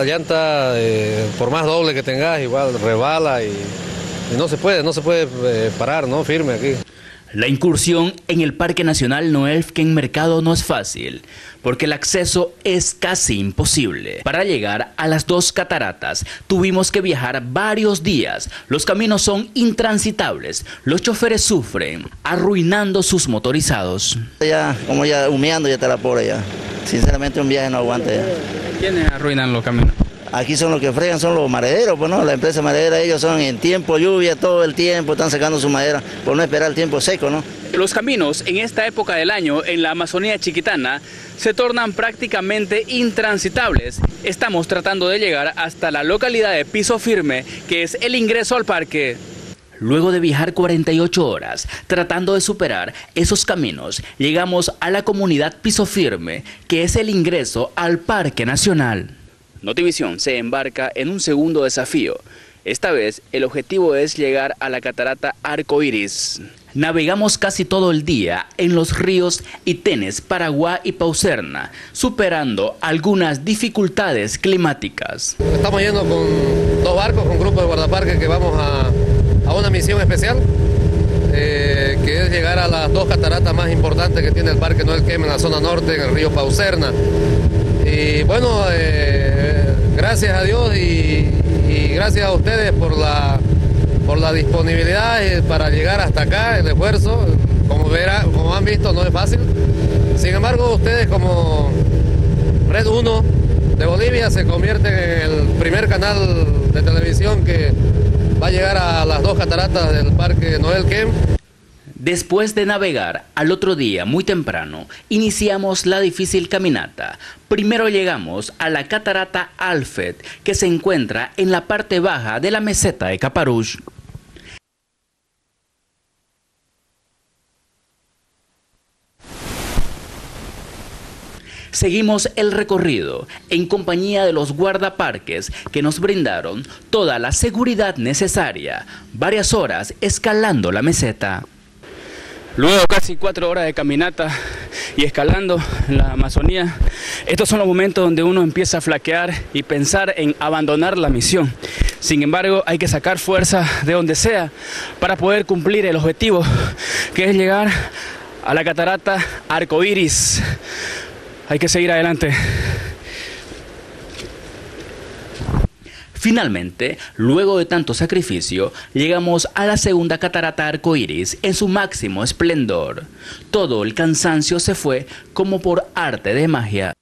La llanta, eh, por más doble que tengas, igual rebala y, no se puede, no se puede eh, parar, ¿no? Firme aquí. La incursión en el Parque Nacional Noelfken Mercado no es fácil, porque el acceso es casi imposible. Para llegar a las dos cataratas tuvimos que viajar varios días. Los caminos son intransitables. Los choferes sufren, arruinando sus motorizados. Ya, como ya humeando ya está la pobre ya. Sinceramente un viaje no aguanta ya. ¿Quiénes arruinan los caminos? Aquí son los que fregan, son los madereros, pues no, la empresa maderera, ellos son en tiempo lluvia, todo el tiempo, están sacando su madera por no esperar el tiempo seco, ¿no? Los caminos en esta época del año en la Amazonía chiquitana se tornan prácticamente intransitables. Estamos tratando de llegar hasta la localidad de Piso Firme, que es el ingreso al parque. Luego de viajar 48 horas tratando de superar esos caminos, llegamos a la comunidad Piso Firme, que es el ingreso al Parque Nacional. Notivisión se embarca en un segundo desafío. Esta vez el objetivo es llegar a la catarata Arco Iris. Navegamos casi todo el día en los ríos Itenes, Paraguay y Pauserna, superando algunas dificultades climáticas. Estamos yendo con dos barcos, con un grupo de guardaparques que vamos a, una misión especial, eh, que es llegar a las dos cataratas más importantes que tiene el Parque Noel Quema en la zona norte, en el río Pauserna. Y bueno, eh, gracias a Dios y, gracias a ustedes por la, por la disponibilidad eh, para llegar hasta acá, el esfuerzo. Como, verá, como han visto, no es fácil. Sin embargo, ustedes como Red 1 de Bolivia se convierten en el primer canal de televisión que va a llegar a las dos cataratas del Parque Noel Kem. Después de navegar al otro día muy temprano, iniciamos la difícil caminata. Primero llegamos a la catarata Alfred, que se encuentra en la parte baja de la meseta de Caparush. Seguimos el recorrido en compañía de los guardaparques que nos brindaron toda la seguridad necesaria, varias horas escalando la meseta. Luego casi cuatro horas de caminata y escalando la Amazonía, estos son los momentos donde uno empieza a flaquear y pensar en abandonar la misión. Sin embargo, hay que sacar fuerza de donde sea para poder cumplir el objetivo, que es llegar a la catarata Arcoiris. Hay que seguir adelante. Finalmente, luego de tanto sacrificio, llegamos a la segunda catarata arcoíris en su máximo esplendor. Todo el cansancio se fue como por arte de magia.